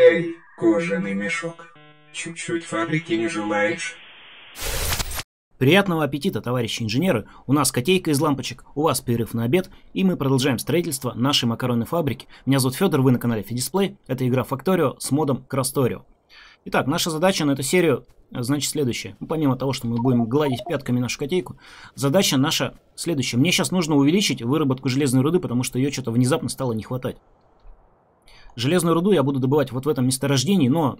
Эй, кожаный мешок, чуть-чуть фабрики не желаешь? Приятного аппетита, товарищи инженеры! У нас котейка из лампочек, у вас перерыв на обед, и мы продолжаем строительство нашей макаронной фабрики. Меня зовут Федор, вы на канале Фидисплей. Это игра Factorio с модом Красторио. Итак, наша задача на эту серию, э, значит, следующая. Ну, помимо того, что мы будем гладить пятками нашу котейку, задача наша следующая. Мне сейчас нужно увеличить выработку железной руды, потому что ее что-то внезапно стало не хватать. Железную руду я буду добывать вот в этом месторождении, но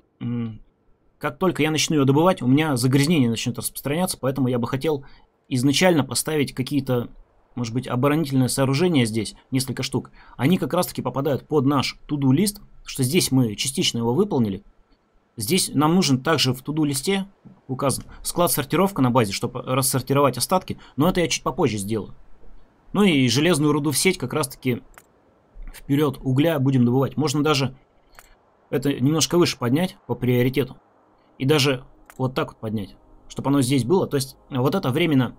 как только я начну ее добывать, у меня загрязнение начнет распространяться, поэтому я бы хотел изначально поставить какие-то, может быть, оборонительные сооружения здесь, несколько штук. Они как раз-таки попадают под наш туду лист, что здесь мы частично его выполнили. Здесь нам нужен также в туду листе указан склад сортировка на базе, чтобы рассортировать остатки, но это я чуть попозже сделаю. Ну и железную руду в сеть как раз-таки вперед угля будем добывать. Можно даже это немножко выше поднять по приоритету. И даже вот так вот поднять, чтобы оно здесь было. То есть вот это временно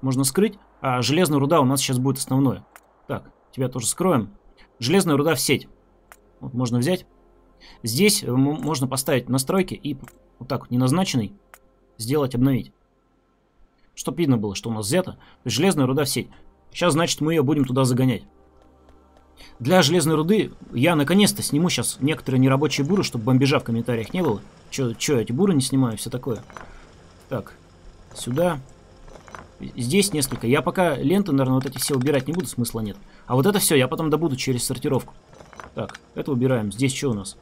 можно скрыть, а железная руда у нас сейчас будет основное. Так, тебя тоже скроем. Железная руда в сеть. Вот можно взять. Здесь можно поставить настройки и вот так вот неназначенный сделать обновить. Чтобы видно было, что у нас взято. Железная руда в сеть. Сейчас, значит, мы ее будем туда загонять. Для железной руды я наконец-то сниму сейчас некоторые нерабочие буры, чтобы бомбежа в комментариях не было. Че, че, эти буры не снимаю, все такое. Так, сюда. Здесь несколько. Я пока ленты, наверное, вот эти все убирать не буду, смысла нет. А вот это все я потом добуду через сортировку. Так, это убираем. Здесь что у нас?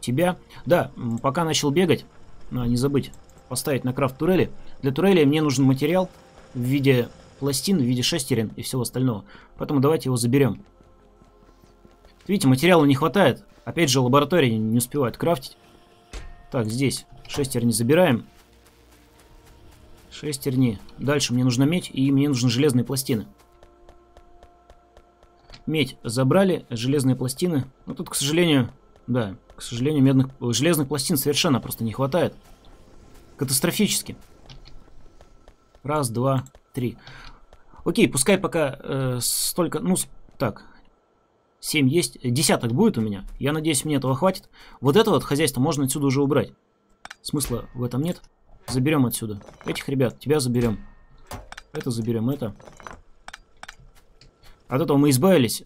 Тебя. Да, пока начал бегать, а, не забыть поставить на крафт турели. Для турели мне нужен материал в виде пластин, в виде шестерен и всего остального. Поэтому давайте его заберем. Видите, материала не хватает. Опять же, лаборатория не успевает крафтить. Так, здесь шестерни забираем. Шестерни. Дальше мне нужна медь и мне нужны железные пластины. Медь забрали, железные пластины. Но тут, к сожалению, да, к сожалению, медных, железных пластин совершенно просто не хватает. Катастрофически. Раз, два, три. Окей, пускай пока э, столько... Ну, так, 7 есть. Десяток будет у меня. Я надеюсь, мне этого хватит. Вот это вот хозяйство можно отсюда уже убрать. Смысла в этом нет. Заберем отсюда. Этих ребят, тебя заберем. Это заберем, это. От этого мы избавились.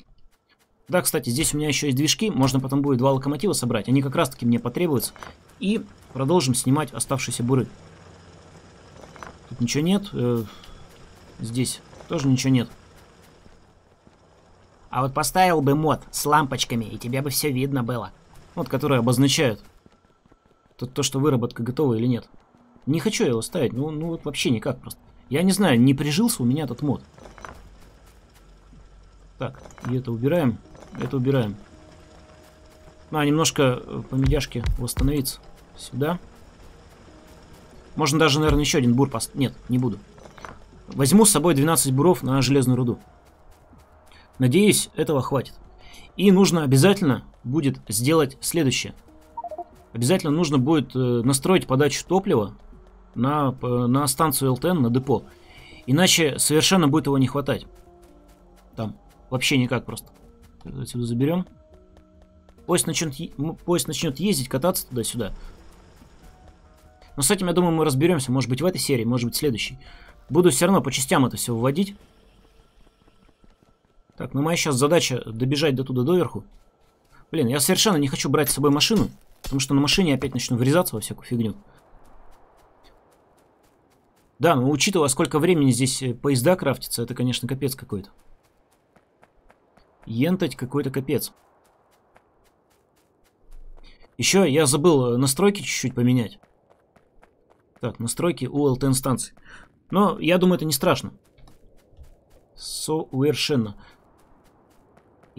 Да, кстати, здесь у меня еще есть движки. Можно потом будет два локомотива собрать. Они как раз-таки мне потребуются. И продолжим снимать оставшиеся буры. Тут ничего нет. Э, здесь тоже ничего нет. А вот поставил бы мод с лампочками, и тебе бы все видно было. Вот, которые обозначают то, то, что выработка готова или нет. Не хочу его ставить, ну, ну вот вообще никак просто. Я не знаю, не прижился у меня этот мод. Так, и это убираем, это убираем. А, немножко э, по медяшке восстановиться. Сюда. Можно даже, наверное, еще один бур поставить. Нет, не буду. Возьму с собой 12 буров на железную руду. Надеюсь, этого хватит. И нужно обязательно будет сделать следующее. Обязательно нужно будет э, настроить подачу топлива на, на станцию ЛТН, на депо. Иначе совершенно будет его не хватать. Там вообще никак просто. Отсюда заберем. Поезд начнет, поезд начнет ездить, кататься туда-сюда. Но с этим, я думаю, мы разберемся. Может быть, в этой серии, может быть, в следующей. Буду все равно по частям это все выводить. Так, ну моя сейчас задача добежать до туда доверху. Блин, я совершенно не хочу брать с собой машину, потому что на машине опять начну врезаться во всякую фигню. Да, но учитывая, сколько времени здесь э, поезда крафтятся, это, конечно, капец какой-то. Ентать какой-то капец. Еще я забыл э, настройки чуть-чуть поменять. Так, настройки у ЛТН станции. Но я думаю, это не страшно. Совершенно.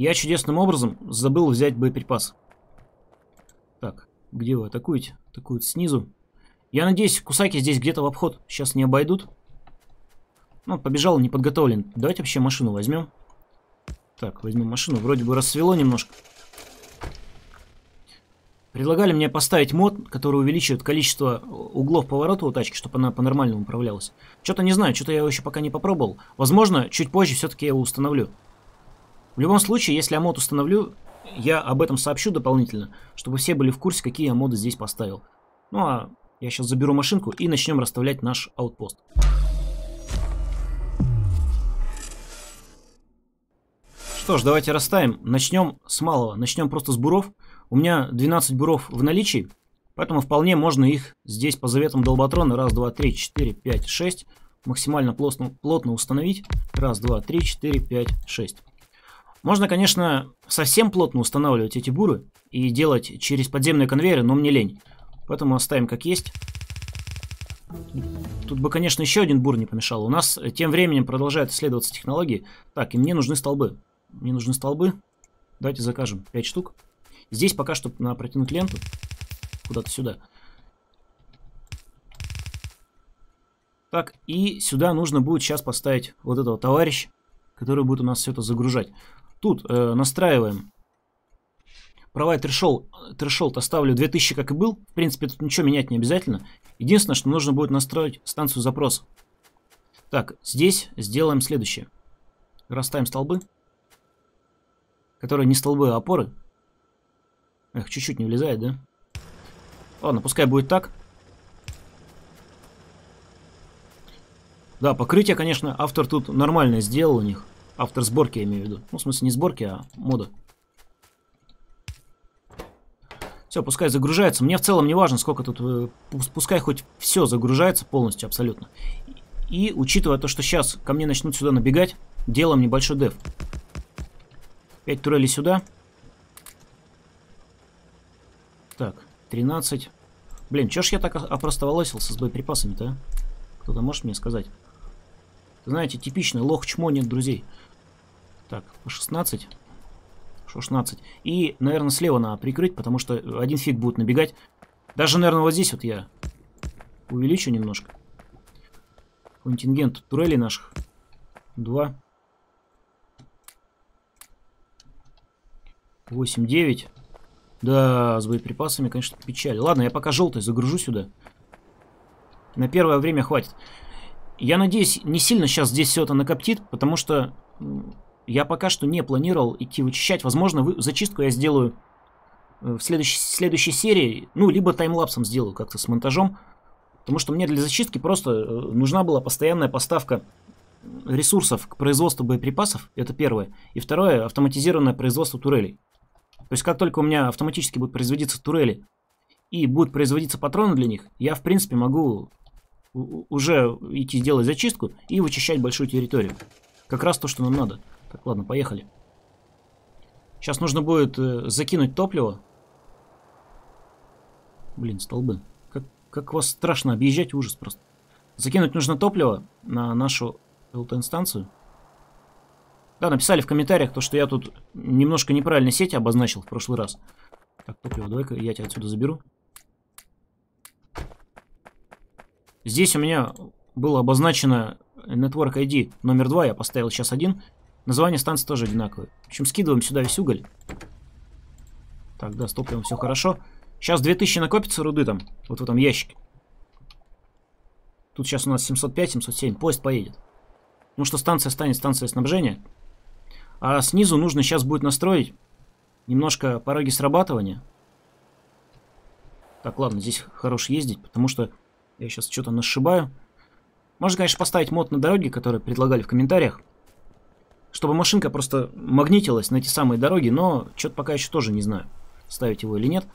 Я чудесным образом забыл взять боеприпас. Так, где вы атакуете? Атакуют снизу. Я надеюсь, кусаки здесь где-то в обход сейчас не обойдут. Ну, побежал не подготовлен. Давайте вообще машину возьмем. Так, возьмем машину. Вроде бы рассвело немножко. Предлагали мне поставить мод, который увеличивает количество углов поворота у тачки, чтобы она по-нормальному управлялась. Что-то не знаю, что-то я еще пока не попробовал. Возможно, чуть позже все-таки я его установлю. В любом случае, если я мод установлю, я об этом сообщу дополнительно, чтобы все были в курсе, какие я моды здесь поставил. Ну а я сейчас заберу машинку и начнем расставлять наш аутпост. Что ж, давайте расставим. Начнем с малого. Начнем просто с буров. У меня 12 буров в наличии, поэтому вполне можно их здесь по заветам Долботрона раз, два, три, четыре, пять, шесть максимально плотно, плотно установить. Раз, два, три, четыре, пять, шесть. Можно, конечно, совсем плотно устанавливать эти буры и делать через подземные конвейеры, но мне лень. Поэтому оставим как есть. Тут бы, конечно, еще один бур не помешал. У нас тем временем продолжают исследоваться технологии. Так, и мне нужны столбы. Мне нужны столбы. Давайте закажем 5 штук. Здесь пока что надо протянуть ленту. Куда-то сюда. Так, и сюда нужно будет сейчас поставить вот этого товарища, который будет у нас все это загружать. Тут э, настраиваем Провайд трешолд, трешолд оставлю 2000, как и был. В принципе, тут ничего менять не обязательно. Единственное, что нужно будет настроить станцию запроса. Так, здесь сделаем следующее. Расставим столбы. Которые не столбы, а опоры. Эх, чуть-чуть не влезает, да? Ладно, пускай будет так. Да, покрытие, конечно, автор тут нормальное сделал у них. Автор сборки, я имею в виду. Ну, в смысле, не сборки, а мода. Все, пускай загружается. Мне в целом не важно, сколько тут... Э, пускай хоть все загружается полностью, абсолютно. И, учитывая то, что сейчас ко мне начнут сюда набегать, делаем небольшой деф. 5 турелей сюда. Так, 13. Блин, чё ж я так опростоволосился с боеприпасами-то, а? Кто-то может мне сказать? Знаете, типичный лох чмо нет друзей. Так, по 16. 16. И, наверное, слева надо прикрыть, потому что один фиг будет набегать. Даже, наверное, вот здесь вот я увеличу немножко. Контингент турелей наших. Два. Восемь, девять. Да, с боеприпасами, конечно, печаль. Ладно, я пока желтый загружу сюда. На первое время хватит. Я надеюсь, не сильно сейчас здесь все это накоптит, потому что я пока что не планировал идти вычищать. Возможно, вы, зачистку я сделаю э, в следующей, следующей серии. Ну, либо таймлапсом сделаю как-то с монтажом. Потому что мне для зачистки просто э, нужна была постоянная поставка ресурсов к производству боеприпасов. Это первое. И второе, автоматизированное производство турелей. То есть, как только у меня автоматически будут производиться турели и будут производиться патроны для них, я, в принципе, могу уже идти делать зачистку и вычищать большую территорию. Как раз то, что нам надо. Так, ладно, поехали. Сейчас нужно будет э, закинуть топливо. Блин, столбы. Как, как вас страшно объезжать, ужас просто. Закинуть нужно топливо на нашу ЛТН-станцию. Да, написали в комментариях то, что я тут немножко неправильно сеть обозначил в прошлый раз. Так, топливо, давай-ка я тебя отсюда заберу. Здесь у меня было обозначено Network ID номер 2, я поставил сейчас один. Название станции тоже одинаковое. В общем, скидываем сюда весь уголь. Так, да, с топливом все хорошо. Сейчас 2000 накопится руды там, вот в этом ящике. Тут сейчас у нас 705, 707. Поезд поедет. Потому что станция станет станцией снабжения. А снизу нужно сейчас будет настроить немножко пороги срабатывания. Так, ладно, здесь хорош ездить, потому что я сейчас что-то нашибаю. Можно, конечно, поставить мод на дороге, который предлагали в комментариях. Чтобы машинка просто магнитилась на эти самые дороги, но что-то пока еще тоже не знаю, ставить его или нет.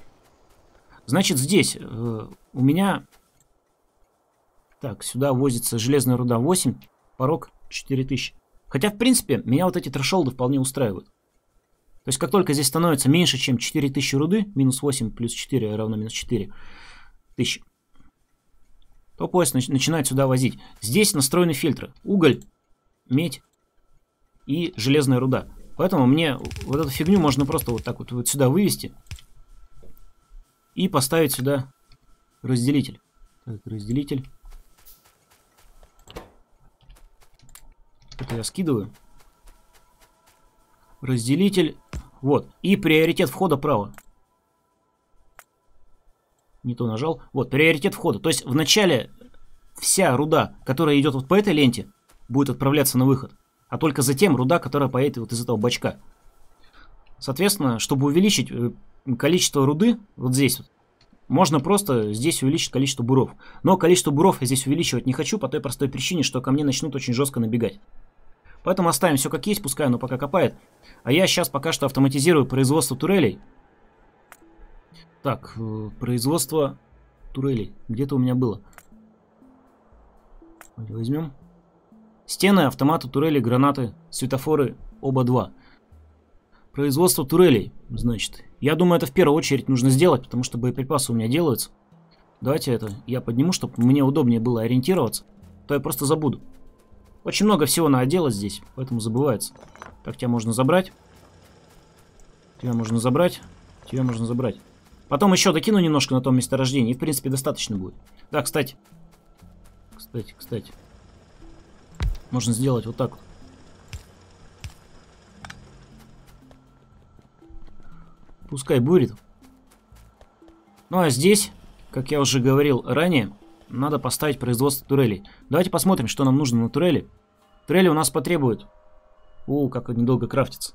Значит, здесь э, у меня... Так, сюда возится железная руда 8, порог 4000. Хотя, в принципе, меня вот эти трешолды вполне устраивают. То есть, как только здесь становится меньше, чем 4000 руды, минус 8 плюс 4 равно минус 4 тысячи, то поезд начинает сюда возить. Здесь настроены фильтры. Уголь, медь, и железная руда. Поэтому мне вот эту фигню можно просто вот так вот, вот сюда вывести и поставить сюда разделитель. Так, разделитель. Это я скидываю. Разделитель. Вот. И приоритет входа право. Не то нажал. Вот, приоритет входа. То есть вначале вся руда, которая идет вот по этой ленте, будет отправляться на выход а только затем руда, которая поедет вот из этого бачка. Соответственно, чтобы увеличить э, количество руды, вот здесь вот, можно просто здесь увеличить количество буров. Но количество буров я здесь увеличивать не хочу по той простой причине, что ко мне начнут очень жестко набегать. Поэтому оставим все как есть, пускай оно пока копает. А я сейчас пока что автоматизирую производство турелей. Так, э, производство турелей. Где-то у меня было. Возьмем. Стены, автоматы, турели, гранаты, светофоры, оба два. Производство турелей, значит. Я думаю, это в первую очередь нужно сделать, потому что боеприпасы у меня делаются. Давайте это я подниму, чтобы мне удобнее было ориентироваться. То я просто забуду. Очень много всего надо делать здесь, поэтому забывается. Так, тебя можно забрать. Тебя можно забрать. Тебя можно забрать. Потом еще докину немножко на том месторождении, и в принципе достаточно будет. Да, кстати. Кстати, кстати. Можно сделать вот так. Пускай бурит. Ну а здесь, как я уже говорил ранее, надо поставить производство турелей. Давайте посмотрим, что нам нужно на турели. Турели у нас потребуют... О, как они долго крафтятся.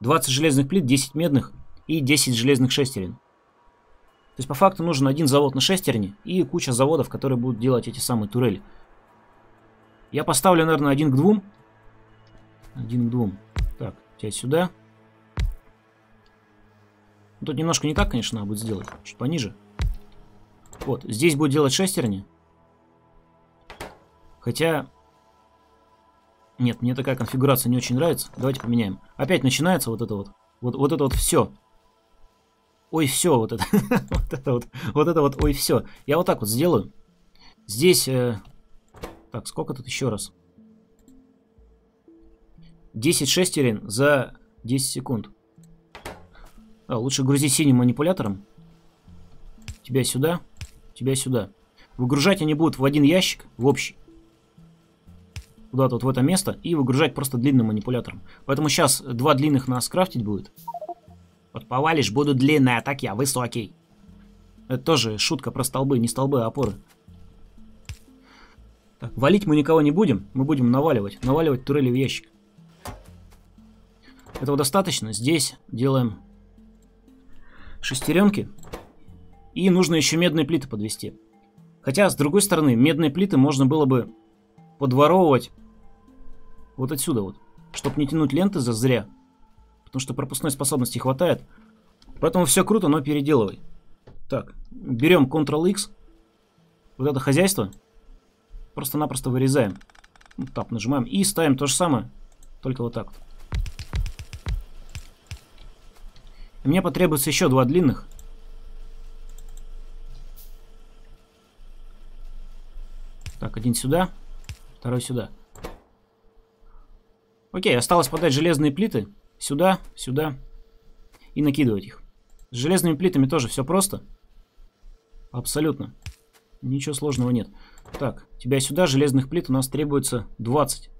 20 железных плит, 10 медных и 10 железных шестерен. То есть по факту нужен один завод на шестерне и куча заводов, которые будут делать эти самые турели. Я поставлю, наверное, один к двум. Один к двум. Так, тебя сюда. Тут немножко не так, конечно, надо будет сделать. Чуть пониже. Вот, здесь будет делать шестерни. Хотя... Нет, мне такая конфигурация не очень нравится. Давайте поменяем. Опять начинается вот это вот. Вот, вот это вот все. Ой, все, вот это. вот это вот. Вот это вот, ой, все. Я вот так вот сделаю. Здесь... Э... Так, сколько тут еще раз? 10 шестерен за 10 секунд. А, лучше грузи синим манипулятором. Тебя сюда, тебя сюда. Выгружать они будут в один ящик, в общий. Куда-то вот в это место. И выгружать просто длинным манипулятором. Поэтому сейчас два длинных нас крафтить будет. Вот повалишь, буду длинные, а так я высокий. Это тоже шутка про столбы, не столбы, а опоры. Так, валить мы никого не будем. Мы будем наваливать. Наваливать турели в ящик. Этого достаточно. Здесь делаем шестеренки. И нужно еще медные плиты подвести. Хотя, с другой стороны, медные плиты можно было бы подворовывать вот отсюда вот. Чтобы не тянуть ленты за зря. Потому что пропускной способности хватает. Поэтому все круто, но переделывай. Так, берем Ctrl-X. Вот это хозяйство. Просто-напросто вырезаем. Вот так, нажимаем. И ставим то же самое. Только вот так. Мне потребуется еще два длинных. Так, один сюда, второй сюда. Окей, осталось подать железные плиты. Сюда, сюда. И накидывать их. С железными плитами тоже все просто. Абсолютно. Ничего сложного нет. Так, тебя сюда, железных плит у нас требуется 20.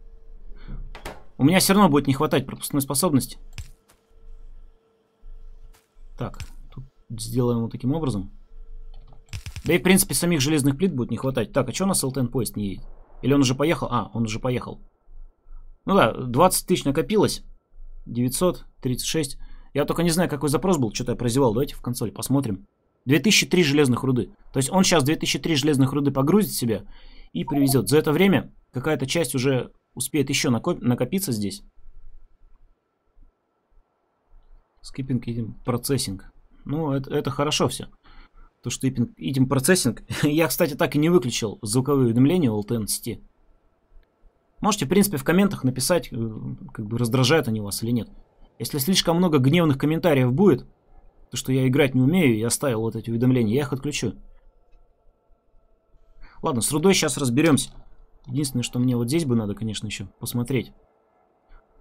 У меня все равно будет не хватать пропускной способности. Так, тут сделаем вот таким образом. Да и, в принципе, самих железных плит будет не хватать. Так, а что у нас ЛТН поезд не едет? Или он уже поехал? А, он уже поехал. Ну да, 20 тысяч накопилось. 936. Я только не знаю, какой запрос был. Что-то я прозевал. Давайте в консоль посмотрим. 2003 железных руды. То есть он сейчас 2003 железных руды погрузит себя и привезет. За это время какая-то часть уже успеет еще накопиться здесь. Скиппинг этим процессинг. Ну, это, это хорошо все. То, что этим процессинг... Я, кстати, так и не выключил звуковые уведомления у LTN сети. Можете, в принципе, в комментах написать, э, как бы раздражают они вас или нет. Если слишком много гневных комментариев будет, то, что я играть не умею, я оставил вот эти уведомления, я их отключу. Ладно, с рудой сейчас разберемся. Единственное, что мне вот здесь бы надо, конечно, еще посмотреть.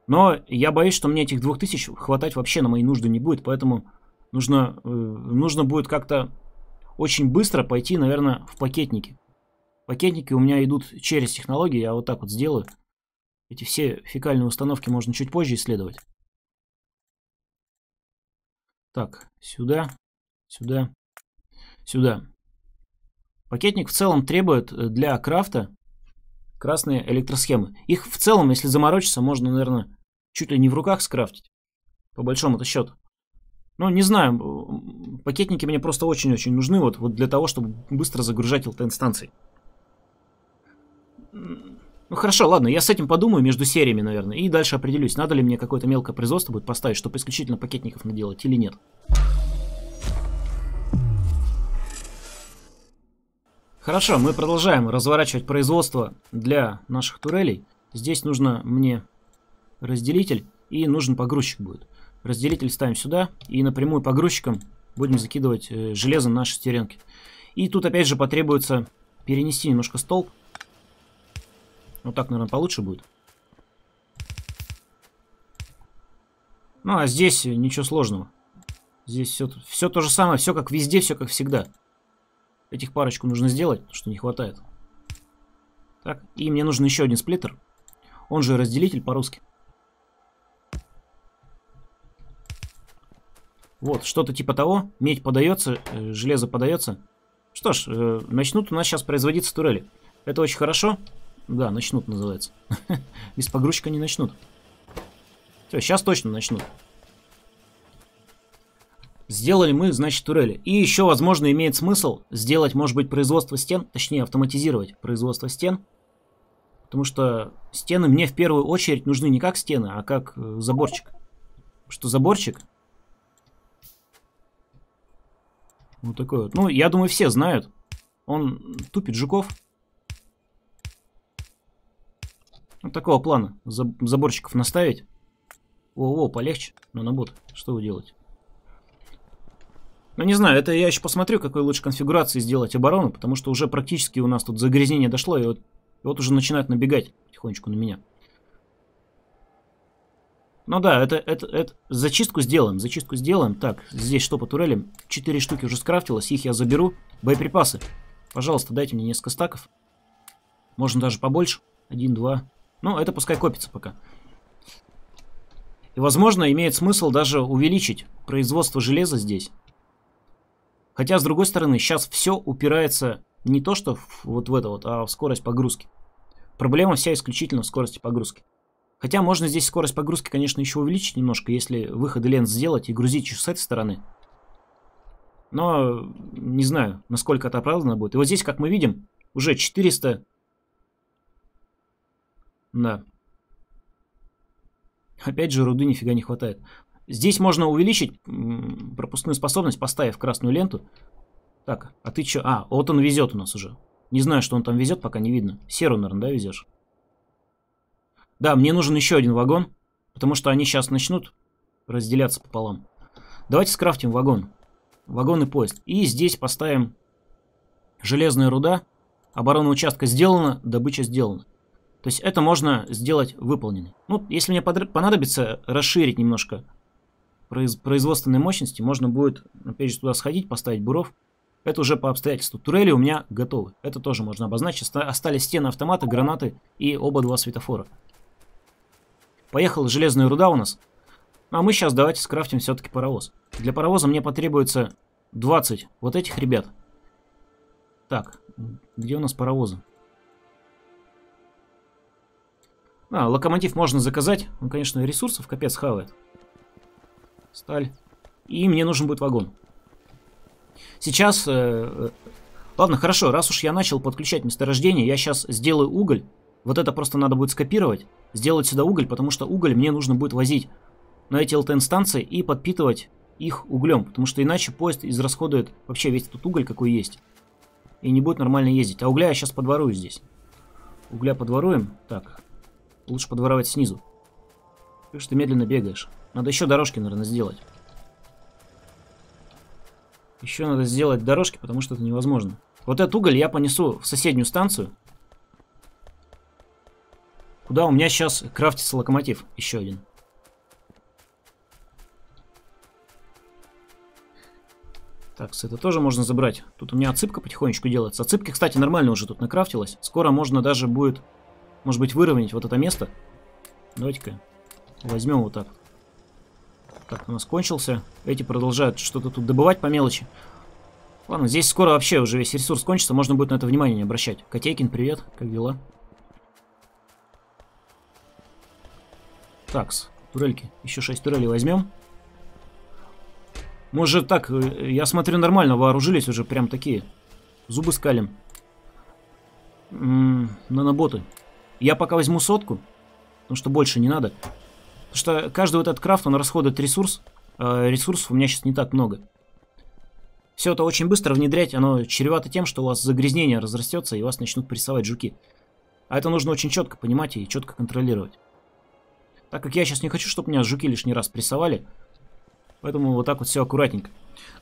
Но я боюсь, что мне этих 2000 хватать вообще на мои нужды не будет, поэтому нужно, э, нужно будет как-то очень быстро пойти, наверное, в пакетники. Пакетники у меня идут через технологии, я вот так вот сделаю. Эти все фекальные установки можно чуть позже исследовать. Так, сюда, сюда, сюда. Пакетник в целом требует э, для крафта красные электросхемы. Их в целом, если заморочиться, можно, наверное, чуть ли не в руках скрафтить. По большому-то счету. Ну, не знаю, пакетники мне просто очень-очень нужны вот, вот для того, чтобы быстро загружать ЛТН-станции. Ну хорошо, ладно, я с этим подумаю между сериями, наверное, и дальше определюсь, надо ли мне какое-то мелкое производство будет поставить, чтобы исключительно пакетников наделать или нет. Хорошо, мы продолжаем разворачивать производство для наших турелей. Здесь нужно мне разделитель и нужен погрузчик будет. Разделитель ставим сюда и напрямую погрузчиком будем закидывать э, железо на шестеренки. И тут опять же потребуется перенести немножко столб. Вот так, наверное, получше будет. Ну, а здесь ничего сложного. Здесь все, все то же самое, все как везде, все как всегда. Этих парочку нужно сделать, что не хватает. Так, и мне нужен еще один сплиттер. Он же разделитель по-русски. Вот, что-то типа того. Медь подается, э, железо подается. Что ж, э, начнут у нас сейчас производиться турели. Это очень хорошо. Да, начнут называется. Без погрузчика не начнут. Все, сейчас точно начнут. Сделали мы, значит, турели. И еще, возможно, имеет смысл сделать, может быть, производство стен, точнее, автоматизировать производство стен. Потому что стены мне в первую очередь нужны не как стены, а как э, заборчик. Что заборчик? Вот такой вот. Ну, я думаю, все знают. Он тупит жуков. Вот такого плана. Заборчиков наставить. О-о, полегче. Но на бот. Что вы делаете? Ну, не знаю, это я еще посмотрю, какой лучше конфигурации сделать оборону, потому что уже практически у нас тут загрязнение дошло, и вот, и вот уже начинают набегать потихонечку на меня. Ну да, это, это, это, зачистку сделаем, зачистку сделаем. Так, здесь что по турелям? Четыре штуки уже скрафтилось, их я заберу. Боеприпасы. Пожалуйста, дайте мне несколько стаков. Можно даже побольше. Один, два. Ну, это пускай копится пока. И, возможно, имеет смысл даже увеличить производство железа здесь. Хотя, с другой стороны, сейчас все упирается не то, что в, вот в это вот, а в скорость погрузки. Проблема вся исключительно в скорости погрузки. Хотя можно здесь скорость погрузки, конечно, еще увеличить немножко, если выходы лент сделать и грузить еще с этой стороны. Но не знаю, насколько это оправданно будет. И вот здесь, как мы видим, уже 400... Да. Опять же, руды нифига не хватает. Здесь можно увеличить пропускную способность, поставив красную ленту. Так, а ты что? А, вот он везет у нас уже. Не знаю, что он там везет, пока не видно. Серу, наверное, да, везешь? Да, мне нужен еще один вагон, потому что они сейчас начнут разделяться пополам. Давайте скрафтим вагон. Вагон и поезд. И здесь поставим железная руда. Оборона участка сделана, добыча сделана. То есть это можно сделать выполненной. Ну, если мне понадобится расширить немножко производственной мощности, можно будет, опять же, туда сходить, поставить буров. Это уже по обстоятельству. Турели у меня готовы. Это тоже можно обозначить. Остались стены автомата, гранаты и оба два светофора. Поехала железная руда у нас. А мы сейчас давайте скрафтим все-таки паровоз. Для паровоза мне потребуется 20 вот этих ребят. Так, где у нас паровозы? А, локомотив можно заказать. Он, конечно, ресурсов капец хавает сталь. И мне нужен будет вагон. Сейчас... Э, э, ладно, хорошо, раз уж я начал подключать месторождение, я сейчас сделаю уголь. Вот это просто надо будет скопировать, сделать сюда уголь, потому что уголь мне нужно будет возить на эти ЛТН-станции и подпитывать их углем, потому что иначе поезд израсходует вообще весь тут уголь, какой есть. И не будет нормально ездить. А угля я сейчас подворую здесь. Угля подворуем. Так, лучше подворовать снизу. Ты что медленно бегаешь. Надо еще дорожки, наверное, сделать. Еще надо сделать дорожки, потому что это невозможно. Вот этот уголь я понесу в соседнюю станцию. Куда у меня сейчас крафтится локомотив. Еще один. Так, это тоже можно забрать. Тут у меня отсыпка потихонечку делается. Отсыпки, кстати, нормально уже тут накрафтилась. Скоро можно даже будет, может быть, выровнять вот это место. Давайте-ка возьмем вот так. Так, у нас кончился. Эти продолжают что-то тут добывать по мелочи. Ладно, здесь скоро вообще уже весь ресурс кончится, можно будет на это внимание не обращать. Котейкин, привет, как дела? Такс, турельки. Еще 6 турелей возьмем. Может так, э, я смотрю, нормально вооружились уже, прям такие. Зубы скалим. М -м, наноботы. Я пока возьму сотку, потому что больше не надо. Потому что каждый вот этот крафт, он расходует ресурс. А ресурсов у меня сейчас не так много. Все это очень быстро внедрять, оно чревато тем, что у вас загрязнение разрастется и вас начнут прессовать жуки. А это нужно очень четко понимать и четко контролировать. Так как я сейчас не хочу, чтобы меня жуки лишний раз прессовали, поэтому вот так вот все аккуратненько.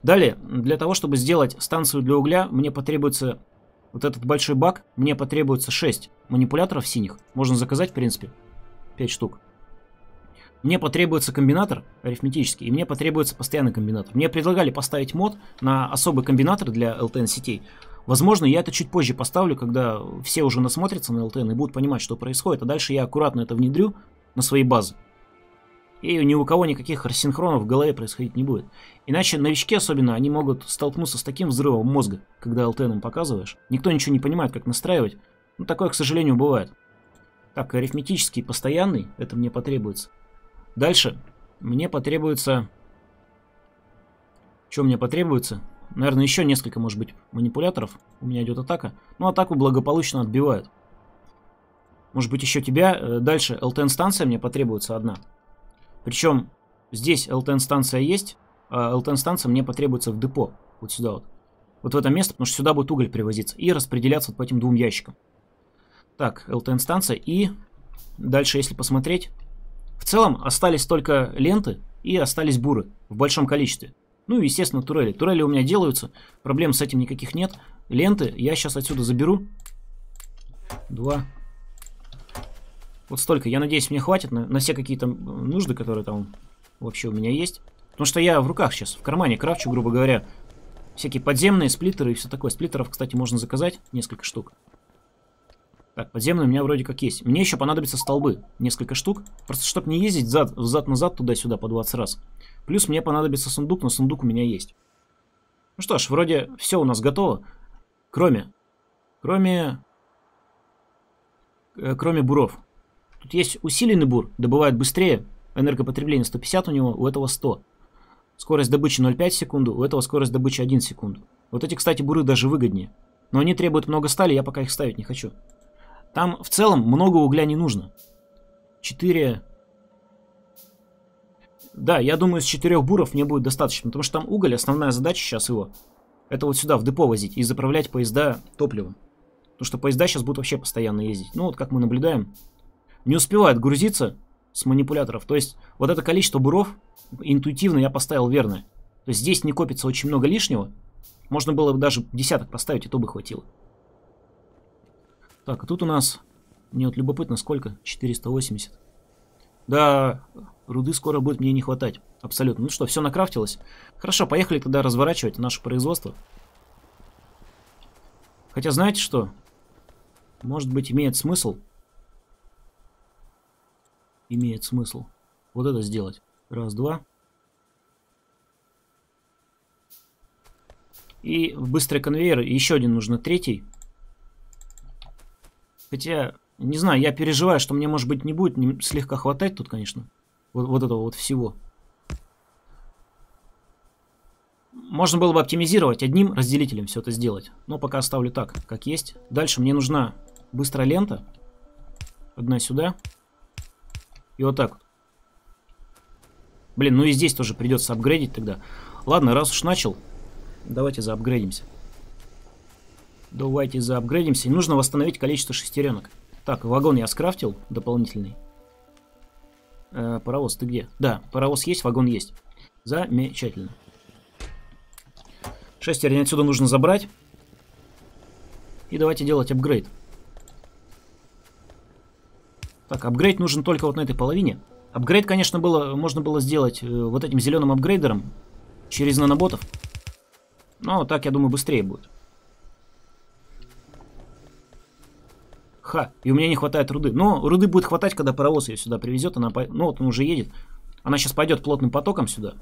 Далее, для того, чтобы сделать станцию для угля, мне потребуется вот этот большой бак, мне потребуется 6 манипуляторов синих. Можно заказать, в принципе, 5 штук. Мне потребуется комбинатор арифметический, и мне потребуется постоянный комбинатор. Мне предлагали поставить мод на особый комбинатор для LTN сетей. Возможно, я это чуть позже поставлю, когда все уже насмотрятся на LTN и будут понимать, что происходит. А дальше я аккуратно это внедрю на свои базы. И ни у кого никаких рассинхронов в голове происходить не будет. Иначе новички особенно, они могут столкнуться с таким взрывом мозга, когда LTN им показываешь. Никто ничего не понимает, как настраивать. Ну, такое, к сожалению, бывает. Так, арифметический постоянный, это мне потребуется. Дальше мне потребуется... Что мне потребуется? Наверное, еще несколько, может быть, манипуляторов. У меня идет атака. Ну, атаку благополучно отбивают. Может быть, еще тебя. Э, дальше LTN-станция мне потребуется одна. Причем здесь LTN-станция есть, а LTN-станция мне потребуется в депо. Вот сюда вот. Вот в это место, потому что сюда будет уголь привозиться. И распределяться вот по этим двум ящикам. Так, LTN-станция. И дальше, если посмотреть, в целом остались только ленты и остались буры в большом количестве. Ну и, естественно, турели. Турели у меня делаются, проблем с этим никаких нет. Ленты я сейчас отсюда заберу. Два. Вот столько. Я надеюсь, мне хватит на, на все какие-то нужды, которые там вообще у меня есть. Потому что я в руках сейчас, в кармане крафчу, грубо говоря, всякие подземные сплиттеры и все такое. Сплиттеров, кстати, можно заказать несколько штук. Так, подземные у меня вроде как есть. Мне еще понадобятся столбы. Несколько штук. Просто чтобы не ездить зад, взад-назад туда-сюда по 20 раз. Плюс мне понадобится сундук, но сундук у меня есть. Ну что ж, вроде все у нас готово. Кроме... Кроме... Э, кроме буров. Тут есть усиленный бур, добывает быстрее. Энергопотребление 150 у него, у этого 100. Скорость добычи 0,5 секунду, у этого скорость добычи 1 секунду. Вот эти, кстати, буры даже выгоднее. Но они требуют много стали, я пока их ставить не хочу. Там в целом много угля не нужно. 4... Да, я думаю, с четырех буров мне будет достаточно, потому что там уголь, основная задача сейчас его, это вот сюда в депо возить и заправлять поезда топливом. Потому что поезда сейчас будут вообще постоянно ездить. Ну вот как мы наблюдаем, не успевают грузиться с манипуляторов. То есть вот это количество буров интуитивно я поставил верное. То есть здесь не копится очень много лишнего. Можно было бы даже десяток поставить, и то бы хватило. Так, а тут у нас... Мне вот любопытно, сколько? 480. Да, руды скоро будет мне не хватать. Абсолютно. Ну что, все накрафтилось? Хорошо, поехали тогда разворачивать наше производство. Хотя знаете что? Может быть имеет смысл? Имеет смысл. Вот это сделать. Раз, два. И в быстрый конвейер еще один нужно третий. Хотя, не знаю, я переживаю, что мне, может быть, не будет не, слегка хватать тут, конечно. Вот, вот этого вот всего. Можно было бы оптимизировать одним разделителем все это сделать. Но пока оставлю так, как есть. Дальше мне нужна быстрая лента. Одна сюда. И вот так вот. Блин, ну и здесь тоже придется апгрейдить тогда. Ладно, раз уж начал, давайте заапгрейдимся. Давайте заапгрейдимся. нужно восстановить количество шестеренок. Так, вагон я скрафтил дополнительный. Э, паровоз, ты где? Да, паровоз есть, вагон есть. Замечательно. Шестерни отсюда нужно забрать. И давайте делать апгрейд. Так, апгрейд нужен только вот на этой половине. Апгрейд, конечно, было, можно было сделать э, вот этим зеленым апгрейдером через наноботов. Но так, я думаю, быстрее будет. Ха, и у меня не хватает руды. Но руды будет хватать, когда паровоз ее сюда привезет. Она, ну вот он уже едет. Она сейчас пойдет плотным потоком сюда.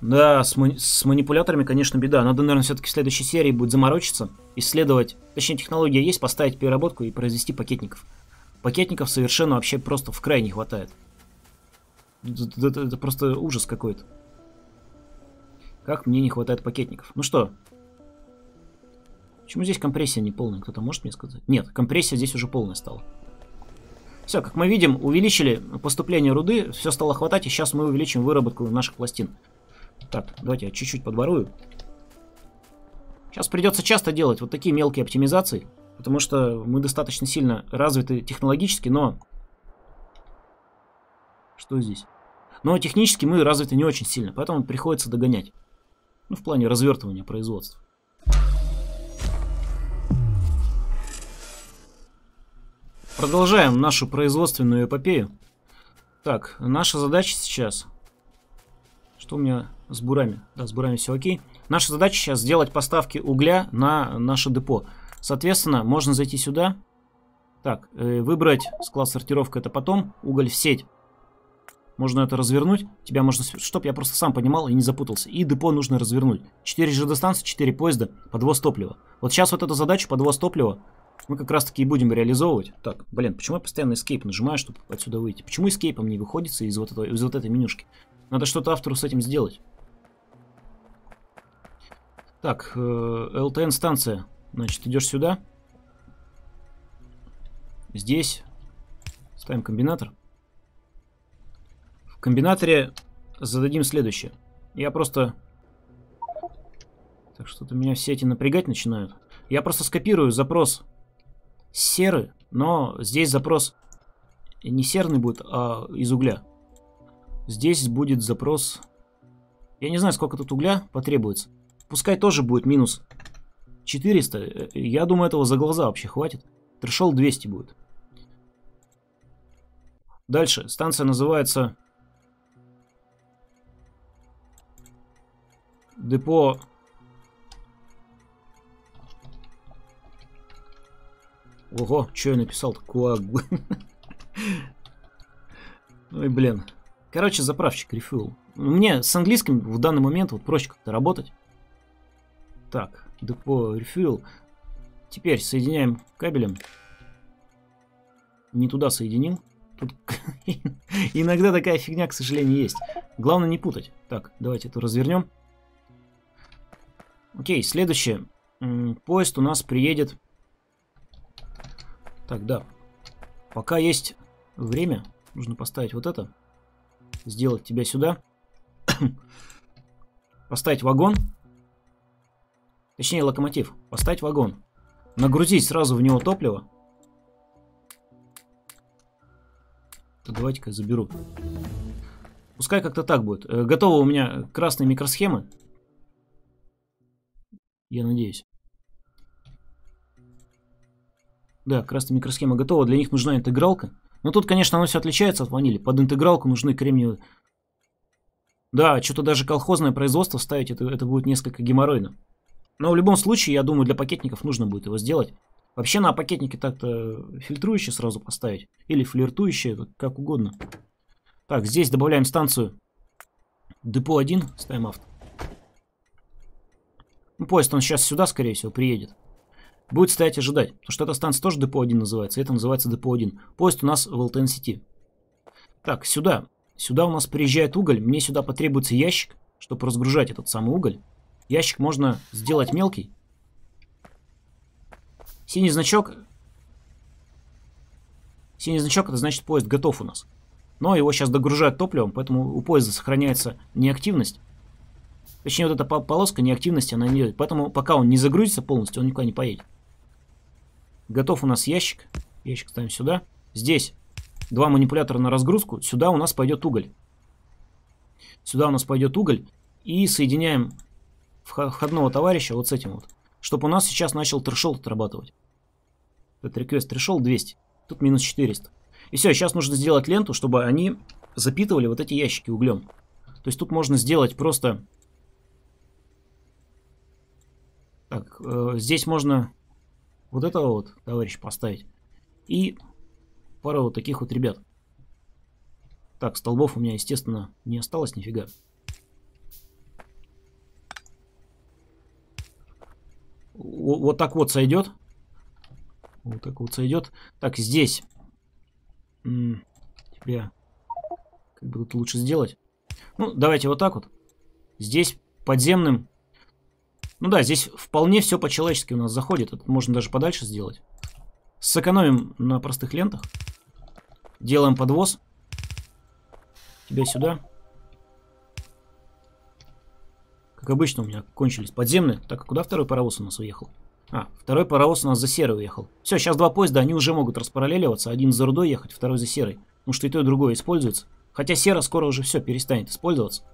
Да, с, мани с манипуляторами, конечно, беда. Надо, наверное, все-таки в следующей серии будет заморочиться, исследовать. Точнее, технология есть, поставить переработку и произвести пакетников. Пакетников совершенно вообще просто в край не хватает. Это, это- это просто ужас какой-то. Как мне не хватает пакетников. Ну что? Почему здесь компрессия не полная? Кто-то может мне сказать? Нет, компрессия здесь уже полная стала. Все, как мы видим, увеличили поступление руды, все стало хватать, и сейчас мы увеличим выработку наших пластин. Так, давайте я чуть-чуть подворую. Сейчас придется часто делать вот такие мелкие оптимизации, потому что мы достаточно сильно развиты технологически, но... Что здесь? Но технически мы развиты не очень сильно, поэтому приходится догонять. Ну, в плане развертывания производства. Продолжаем нашу производственную эпопею. Так, наша задача сейчас... Что у меня с бурами? Да, с бурами все окей. Наша задача сейчас сделать поставки угля на наше депо. Соответственно, можно зайти сюда. Так, э, выбрать склад сортировка это потом. Уголь в сеть. Можно это развернуть. Тебя можно... Чтоб я просто сам понимал и не запутался. И депо нужно развернуть. 4 ЖД-станции, 4 поезда, подвоз топлива. Вот сейчас вот эту задачу, подвоз топлива, мы как раз таки и будем реализовывать. Так, блин, почему я постоянно escape нажимаю, чтобы отсюда выйти? Почему escape не выходится из вот, этого, из вот этой менюшки? Надо что-то автору с этим сделать. Так, э, LTN станция. Значит, идешь сюда. Здесь ставим комбинатор. В комбинаторе зададим следующее. Я просто... Так, что-то меня все эти напрягать начинают. Я просто скопирую запрос серы, но здесь запрос не серный будет, а из угля. Здесь будет запрос... Я не знаю, сколько тут угля потребуется. Пускай тоже будет минус 400. Я думаю, этого за глаза вообще хватит. Трешол 200 будет. Дальше. Станция называется... Депо... Ого, что я написал-то? Куак. Ой, блин. Короче, заправщик рефил. Мне с английским в данный момент вот проще как-то работать. Так, депо рефил. Теперь соединяем кабелем. Не туда соединил. Тут иногда такая фигня, к сожалению, есть. Главное не путать. Так, давайте это развернем. Окей, следующее. Поезд у нас приедет... Так, да. Пока есть время, нужно поставить вот это. Сделать тебя сюда. Поставить вагон. Точнее, локомотив. Поставить вагон. Нагрузить сразу в него топливо. То давайте-ка заберу. Пускай как-то так будет. Э, готовы у меня красные микросхемы. Я надеюсь. Да, красная микросхема готова. Для них нужна интегралка. Но тут, конечно, оно все отличается от ванили. Под интегралку нужны кремниевые... Да, что-то даже колхозное производство ставить, это, это будет несколько геморройно. Но в любом случае, я думаю, для пакетников нужно будет его сделать. Вообще на пакетнике так-то фильтрующие сразу поставить. Или флиртующие, как угодно. Так, здесь добавляем станцию депо 1, ставим авто. Ну, поезд он сейчас сюда, скорее всего, приедет. Будет стоять ожидать, потому что эта станция тоже депо 1 называется, это называется депо 1. Поезд у нас в ЛТН сети. Так, сюда. Сюда у нас приезжает уголь, мне сюда потребуется ящик, чтобы разгружать этот самый уголь. Ящик можно сделать мелкий. Синий значок. Синий значок, это значит поезд готов у нас. Но его сейчас догружают топливом, поэтому у поезда сохраняется неактивность. Точнее, вот эта полоска неактивности, она не идет. Поэтому пока он не загрузится полностью, он никуда не поедет. Готов у нас ящик. Ящик ставим сюда. Здесь два манипулятора на разгрузку. Сюда у нас пойдет уголь. Сюда у нас пойдет уголь. И соединяем входного товарища вот с этим вот. Чтобы у нас сейчас начал трешол отрабатывать. Этот реквест трешол 200. Тут минус 400. И все, сейчас нужно сделать ленту, чтобы они запитывали вот эти ящики углем. То есть тут можно сделать просто... Так, э, здесь можно вот этого вот товарища поставить. И пару вот таких вот ребят. Так, столбов у меня, естественно, не осталось нифига. Вот так вот сойдет. Вот так вот сойдет. Так, здесь. Тебя Как бы тут лучше сделать? Ну, давайте вот так вот. Здесь подземным. Ну да, здесь вполне все по-человечески у нас заходит. Это можно даже подальше сделать. Сэкономим на простых лентах. Делаем подвоз. Тебя сюда. Как обычно у меня кончились подземные. Так, а куда второй паровоз у нас уехал? А, второй паровоз у нас за серой уехал. Все, сейчас два поезда, они уже могут распараллеливаться. Один за рудой ехать, второй за серой. Потому что и то, и другое используется. Хотя сера скоро уже все перестанет использоваться.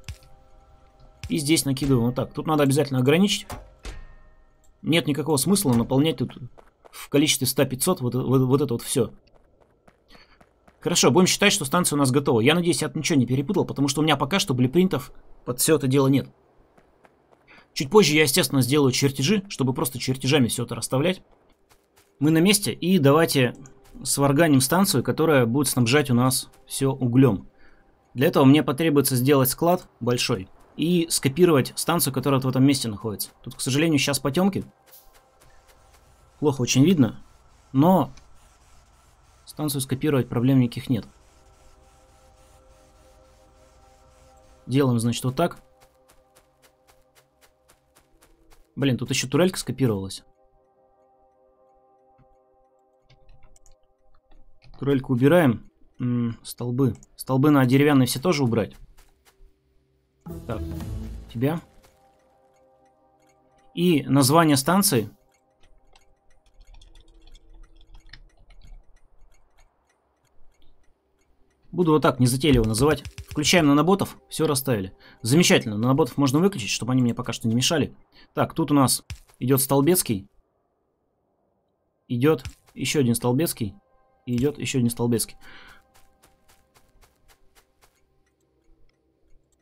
И здесь накидываем вот так. Тут надо обязательно ограничить. Нет никакого смысла наполнять тут в количестве 100-500 вот, вот, вот это вот все. Хорошо, будем считать, что станция у нас готова. Я надеюсь, я ничего не перепутал, потому что у меня пока что блипринтов под все это дело нет. Чуть позже я, естественно, сделаю чертежи, чтобы просто чертежами все это расставлять. Мы на месте, и давайте сварганим станцию, которая будет снабжать у нас все углем. Для этого мне потребуется сделать склад большой и скопировать станцию, которая в этом месте находится. Тут, к сожалению, сейчас потемки. Плохо очень видно, но станцию скопировать проблем никаких нет. Делаем, значит, вот так. Блин, тут еще турелька скопировалась. Турельку убираем. М -м, столбы. Столбы на деревянные все тоже убрать. Так, тебя. И название станции. Буду вот так незатейливо называть. Включаем наноботов, все расставили. Замечательно, наноботов можно выключить, чтобы они мне пока что не мешали. Так, тут у нас идет столбецкий. Идет еще один столбецкий. И идет еще один столбецкий.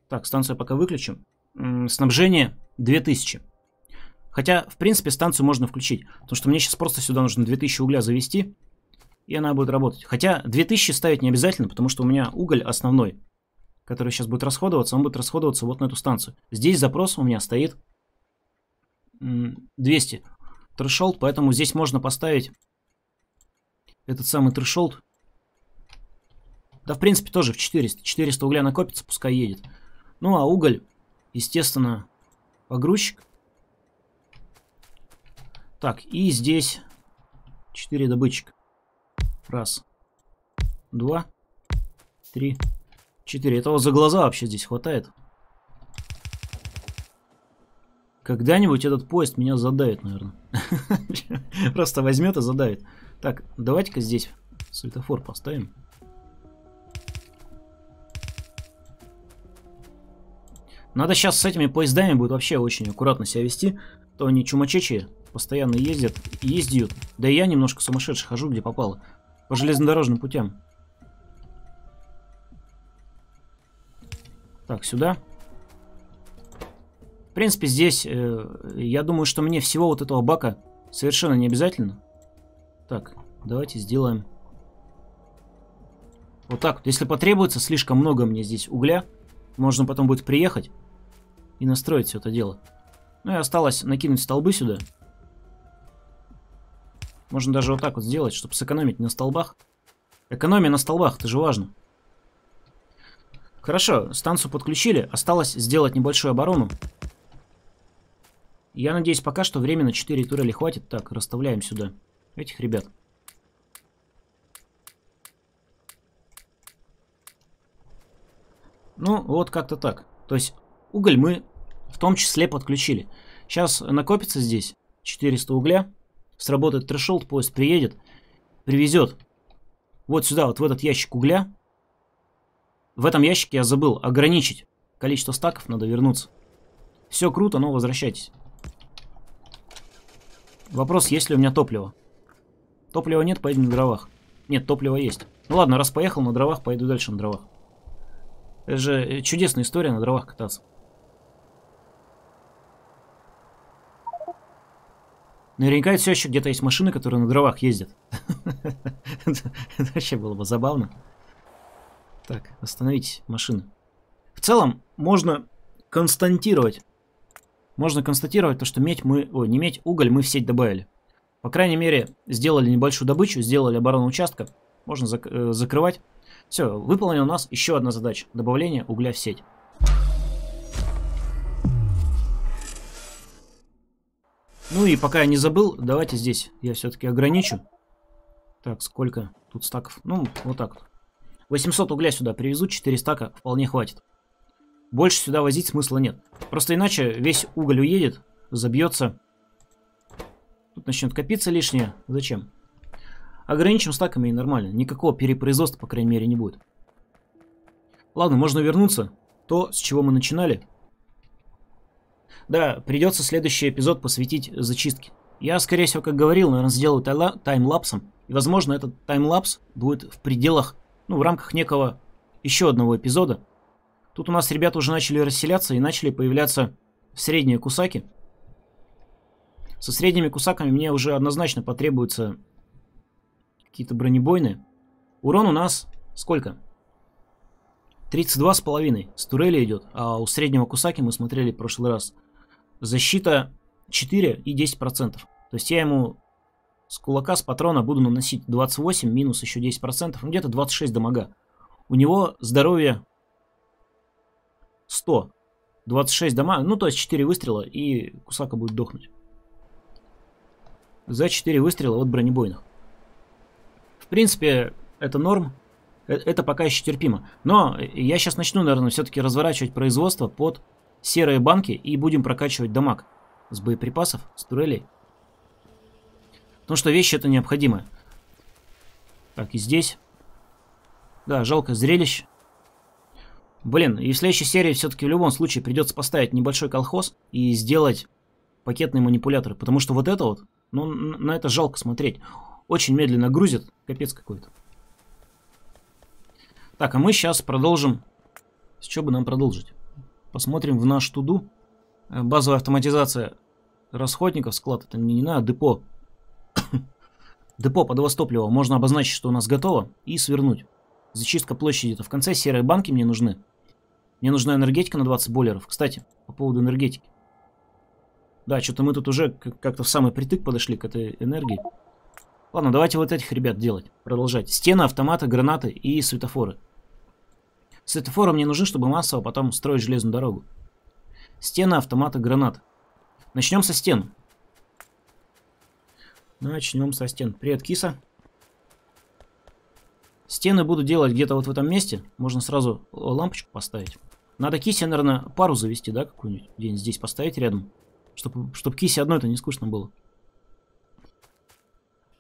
Так, станцию пока выключим. Снабжение 2000. Хотя, в принципе, станцию можно включить. Потому что мне сейчас просто сюда нужно 2000 угля завести. И она будет работать. Хотя 2000 ставить не обязательно, потому что у меня уголь основной, который сейчас будет расходоваться, он будет расходоваться вот на эту станцию. Здесь запрос у меня стоит 200 трешолд, поэтому здесь можно поставить этот самый трешолд. Да, в принципе, тоже в 400. 400 угля накопится, пускай едет. Ну, а уголь, естественно, погрузчик. Так, и здесь 4 добытчика. Раз, два, три, четыре. Этого за глаза вообще здесь хватает. Когда-нибудь этот поезд меня задавит, наверное. Просто возьмет и задавит. Так, давайте-ка здесь светофор поставим. Надо сейчас с этими поездами будет вообще очень аккуратно себя вести. То они чумачечие, постоянно ездят, ездят. Да и я немножко сумасшедший хожу, где попало. По железнодорожным путям. Так, сюда. В принципе, здесь, э, я думаю, что мне всего вот этого бака совершенно не обязательно. Так, давайте сделаем вот так. Если потребуется слишком много мне здесь угля, можно потом будет приехать и настроить все это дело. Ну и осталось накинуть столбы сюда. Можно даже вот так вот сделать, чтобы сэкономить на столбах. Экономия на столбах, это же важно. Хорошо, станцию подключили. Осталось сделать небольшую оборону. Я надеюсь, пока что временно 4 турели хватит. Так, расставляем сюда этих ребят. Ну, вот как-то так. То есть уголь мы в том числе подключили. Сейчас накопится здесь 400 угля. Сработает трешолд, поезд приедет, привезет вот сюда, вот в этот ящик угля. В этом ящике я забыл ограничить количество стаков, надо вернуться. Все круто, но возвращайтесь. Вопрос, есть ли у меня топливо. Топлива нет, поедем на дровах. Нет, топливо есть. Ну ладно, раз поехал на дровах, поеду дальше на дровах. Это же чудесная история на дровах кататься. Наверняка все еще где-то есть машины, которые на дровах ездят. Это вообще было бы забавно. Так, остановить машины. В целом, можно констатировать. Можно констатировать то, что медь мы... Ой, не медь, уголь мы в сеть добавили. По крайней мере, сделали небольшую добычу, сделали оборону участка. Можно зак э, закрывать. Все, выполнена у нас еще одна задача. Добавление угля в сеть. Ну и пока я не забыл, давайте здесь я все-таки ограничу. Так, сколько тут стаков? Ну, вот так вот. 800 угля сюда привезу, 4 стака вполне хватит. Больше сюда возить смысла нет. Просто иначе весь уголь уедет, забьется. Тут начнет копиться лишнее. Зачем? Ограничим стаками и нормально. Никакого перепроизводства, по крайней мере, не будет. Ладно, можно вернуться. То, с чего мы начинали. Да, придется следующий эпизод посвятить зачистке. Я, скорее всего, как говорил, наверное, сделаю таймлапсом. И, возможно, этот таймлапс будет в пределах, ну, в рамках некого еще одного эпизода. Тут у нас ребята уже начали расселяться и начали появляться средние кусаки. Со средними кусаками мне уже однозначно потребуются какие-то бронебойные. Урон у нас сколько? 32,5 с турели идет, а у среднего кусаки мы смотрели в прошлый раз. Защита 4 и 10%. То есть я ему с кулака, с патрона буду наносить 28, минус еще 10%, ну где-то 26 дамага. У него здоровье 100. 26 дамага, ну то есть 4 выстрела и кусака будет дохнуть. За 4 выстрела от бронебойных. В принципе, это норм. Э, это пока еще терпимо. Но я сейчас начну, наверное, все-таки разворачивать производство под серые банки и будем прокачивать дамаг с боеприпасов, с турелей. Потому что вещи это необходимо. Так, и здесь. Да, жалко зрелище. Блин, и в следующей серии все-таки в любом случае придется поставить небольшой колхоз и сделать пакетные манипуляторы. Потому что вот это вот, ну, на это жалко смотреть. Очень медленно грузит. Капец какой-то. Так, а мы сейчас продолжим. С чего бы нам продолжить? Посмотрим в наш туду. Э, базовая автоматизация расходников, склад, это мне не надо, депо. депо подвоз топлива. Можно обозначить, что у нас готово, и свернуть. Зачистка площади. Это в конце серые банки мне нужны. Мне нужна энергетика на 20 бойлеров. Кстати, по поводу энергетики. Да, что-то мы тут уже как-то в самый притык подошли к этой энергии. Ладно, давайте вот этих ребят делать. Продолжать. Стены, автоматы, гранаты и светофоры. Светофоры мне нужны, чтобы массово потом строить железную дорогу. Стены, автоматы, гранаты. Начнем со стен. Начнем со стен. Привет, киса. Стены буду делать где-то вот в этом месте. Можно сразу лампочку поставить. Надо кисе, наверное, пару завести, да, какую-нибудь. Где-нибудь здесь поставить рядом. Чтобы чтоб кисе одной-то не скучно было.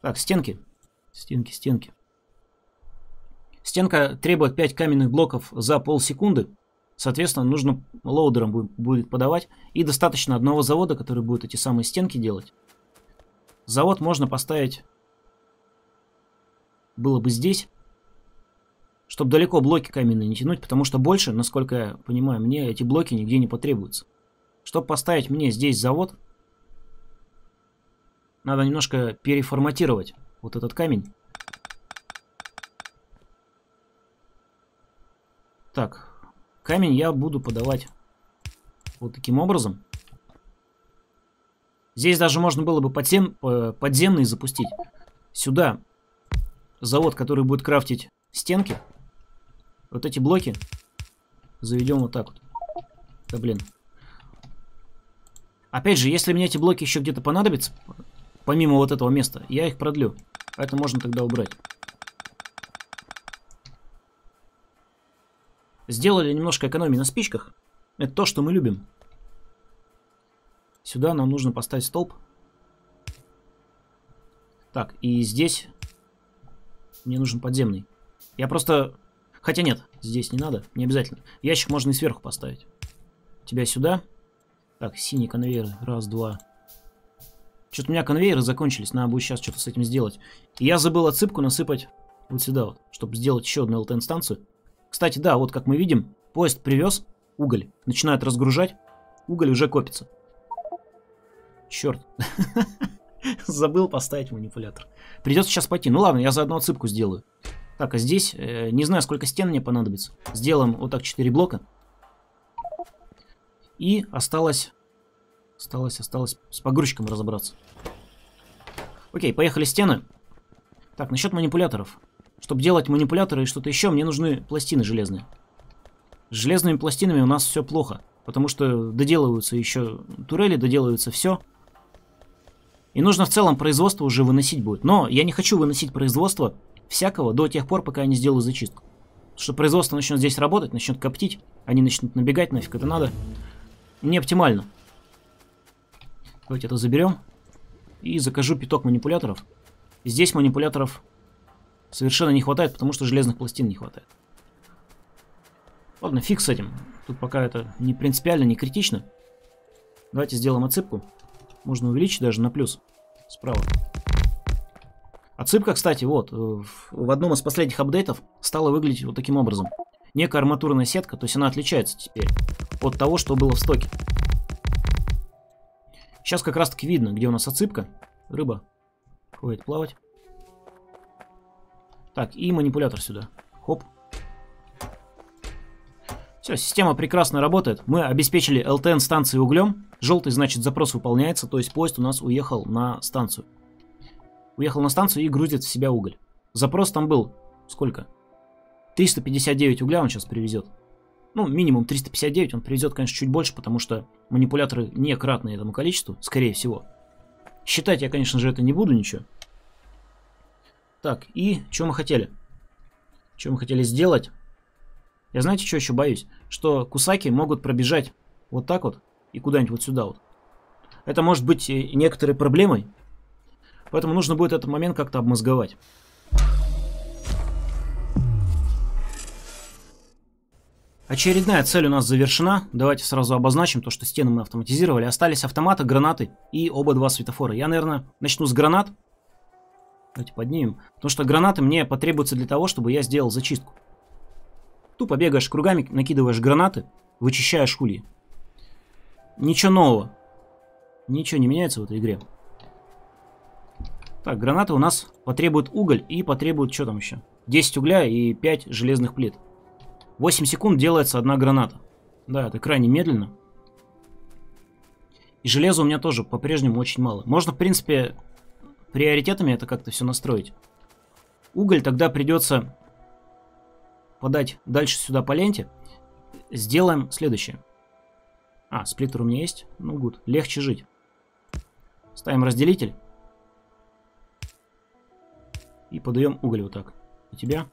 Так, стенки. Стенки, стенки. Стенка требует 5 каменных блоков за полсекунды. Соответственно, нужно лоудером будет подавать. И достаточно одного завода, который будет эти самые стенки делать. Завод можно поставить... Было бы здесь. Чтобы далеко блоки каменные не тянуть, потому что больше, насколько я понимаю, мне эти блоки нигде не потребуются. Чтобы поставить мне здесь завод, надо немножко переформатировать вот этот камень. Так, камень я буду подавать вот таким образом. Здесь даже можно было бы подзем, э, подземный запустить. Сюда завод, который будет крафтить стенки. Вот эти блоки заведем вот так вот. Да блин. Опять же, если мне эти блоки еще где-то понадобятся, помимо вот этого места, я их продлю. Это можно тогда убрать. Сделали немножко экономии на спичках. Это то, что мы любим. Сюда нам нужно поставить столб. Так, и здесь мне нужен подземный. Я просто... Хотя нет, здесь не надо, не обязательно. Ящик можно и сверху поставить. Тебя сюда. Так, синий конвейер. Раз, два, что-то у меня конвейеры закончились, надо будет сейчас что-то с этим сделать. Я забыл отсыпку насыпать вот сюда вот, чтобы сделать еще одну ЛТН-станцию. Кстати, да, вот как мы видим, поезд привез уголь, начинает разгружать, уголь уже копится. Черт. Забыл поставить манипулятор. Придется сейчас пойти. Ну ладно, я заодно отсыпку сделаю. Так, а здесь, э, не знаю, сколько стен мне понадобится. Сделаем вот так 4 блока. И осталось Осталось, осталось с погрузчиком разобраться. Окей, поехали стены. Так, насчет манипуляторов. Чтобы делать манипуляторы и что-то еще, мне нужны пластины железные. С железными пластинами у нас все плохо. Потому что доделываются еще турели, доделывается все. И нужно в целом производство уже выносить будет. Но я не хочу выносить производство всякого до тех пор, пока я не сделаю зачистку. Потому что производство начнет здесь работать, начнет коптить, они начнут набегать, нафиг это надо. Не оптимально. Давайте это заберем. И закажу пяток манипуляторов. Здесь манипуляторов совершенно не хватает, потому что железных пластин не хватает. Ладно, фиг с этим. Тут пока это не принципиально, не критично. Давайте сделаем отсыпку. Можно увеличить даже на плюс. Справа. Отсыпка, кстати, вот, э, в одном из последних апдейтов стала выглядеть вот таким образом. Некая арматурная сетка, то есть она отличается теперь от того, что было в стоке. Сейчас как раз таки видно, где у нас отсыпка. Рыба ходит плавать. Так, и манипулятор сюда. Хоп. Все, система прекрасно работает. Мы обеспечили ЛТН станции углем. Желтый, значит, запрос выполняется, то есть поезд у нас уехал на станцию. Уехал на станцию и грузит в себя уголь. Запрос там был сколько? 359 угля он сейчас привезет. Ну, минимум 359, он привезет, конечно, чуть больше, потому что манипуляторы не кратные этому количеству, скорее всего. Считать я, конечно же, это не буду ничего. Так, и что мы хотели? Что мы хотели сделать? Я знаете, что еще боюсь? Что кусаки могут пробежать вот так вот и куда-нибудь вот сюда вот. Это может быть некоторой проблемой. Поэтому нужно будет этот момент как-то обмозговать. Очередная цель у нас завершена. Давайте сразу обозначим то, что стены мы автоматизировали. Остались автоматы, гранаты и оба два светофора. Я, наверное, начну с гранат. Давайте поднимем. Потому что гранаты мне потребуются для того, чтобы я сделал зачистку. Тупо бегаешь кругами, накидываешь гранаты, вычищаешь ульи. Ничего нового. Ничего не меняется в этой игре. Так, гранаты у нас потребуют уголь и потребуют, что там еще? 10 угля и 5 железных плит. 8 секунд делается одна граната. Да, это крайне медленно. И железа у меня тоже по-прежнему очень мало. Можно, в принципе, приоритетами это как-то все настроить. Уголь тогда придется подать дальше сюда по ленте, сделаем следующее. А, сплиттер у меня есть? Ну, гуд. Легче жить. Ставим разделитель. И подаем уголь вот так. У тебя.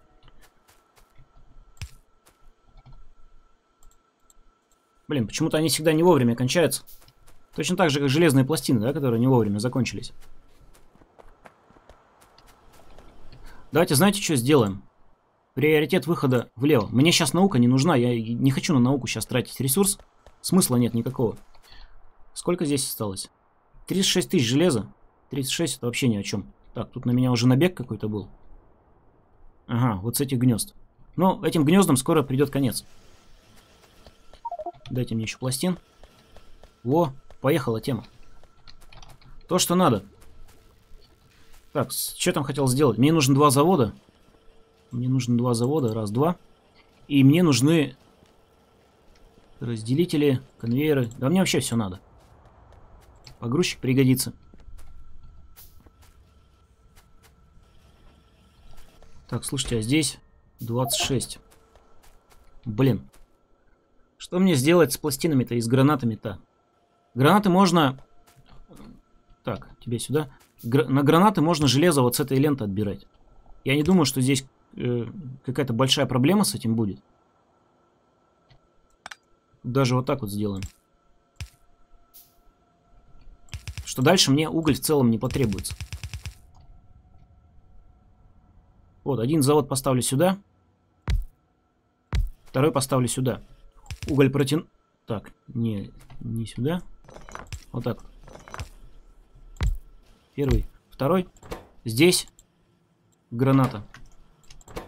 Блин, почему-то они всегда не вовремя кончаются. Точно так же, как железные пластины, да, которые не вовремя закончились. Давайте, знаете, что сделаем? Приоритет выхода влево. Мне сейчас наука не нужна, я не хочу на науку сейчас тратить ресурс. Смысла нет никакого. Сколько здесь осталось? 36 тысяч железа. 36 это вообще ни о чем. Так, тут на меня уже набег какой-то был. Ага, вот с этих гнезд. Но этим гнездам скоро придет конец. Дайте мне еще пластин. Во, поехала тема. То, что надо. Так, что там хотел сделать? Мне нужно два завода. Мне нужно два завода. Раз, два. И мне нужны разделители, конвейеры. Да мне вообще все надо. Погрузчик пригодится. Так, слушайте, а здесь 26. Блин. Что мне сделать с пластинами-то и с гранатами-то? Гранаты можно... Так, тебе сюда. Гра... На гранаты можно железо вот с этой ленты отбирать. Я не думаю, что здесь э, какая-то большая проблема с этим будет. Даже вот так вот сделаем. Что дальше мне уголь в целом не потребуется. Вот, один завод поставлю сюда. Второй поставлю сюда. Уголь протяну... Так, не, не сюда. Вот так. Первый, второй. Здесь граната.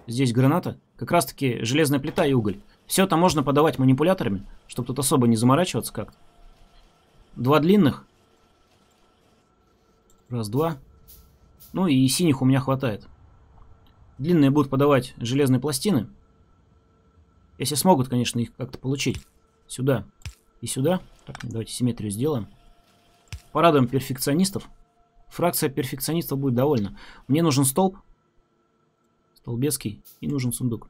Здесь граната. Как раз таки железная плита и уголь. Все это можно подавать манипуляторами, чтобы тут особо не заморачиваться как-то. Два длинных. Раз, два. Ну и синих у меня хватает. Длинные будут подавать железные пластины. Если смогут, конечно, их как-то получить. Сюда и сюда. Так, давайте симметрию сделаем. Порадуем перфекционистов. Фракция перфекционистов будет довольна. Мне нужен столб Столбецкий. И нужен сундук.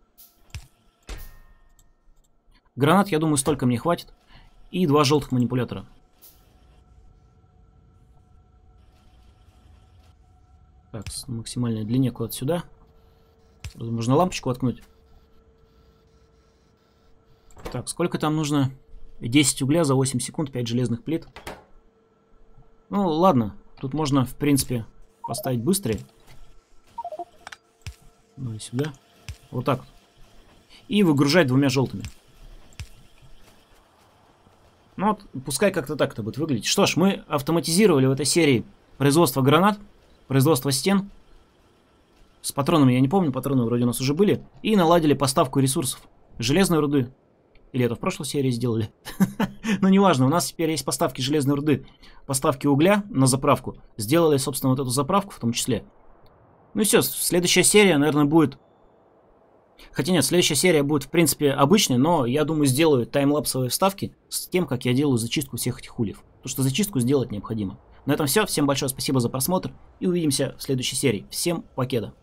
Гранат, я думаю, столько мне хватит. И два желтых манипулятора. Так, с максимальной длине куда-то сюда. Можно лампочку воткнуть. Так, сколько там нужно? 10 угля за 8 секунд, 5 железных плит. Ну, ладно. Тут можно, в принципе, поставить быстрее. Ну и сюда. Вот так. И выгружать двумя желтыми. Ну вот, пускай как-то так это будет выглядеть. Что ж, мы автоматизировали в этой серии производство гранат, производство стен. С патронами я не помню, патроны вроде у нас уже были. И наладили поставку ресурсов. Железной руды. Или это в прошлой серии сделали? Но неважно, у нас теперь есть поставки железной руды. Поставки угля на заправку. Сделали, собственно, вот эту заправку в том числе. Ну и все, следующая серия, наверное, будет... Хотя нет, следующая серия будет, в принципе, обычной, но я думаю, сделаю таймлапсовые вставки с тем, как я делаю зачистку всех этих ульев. Потому что зачистку сделать необходимо. На этом все. Всем большое спасибо за просмотр и увидимся в следующей серии. Всем покеда.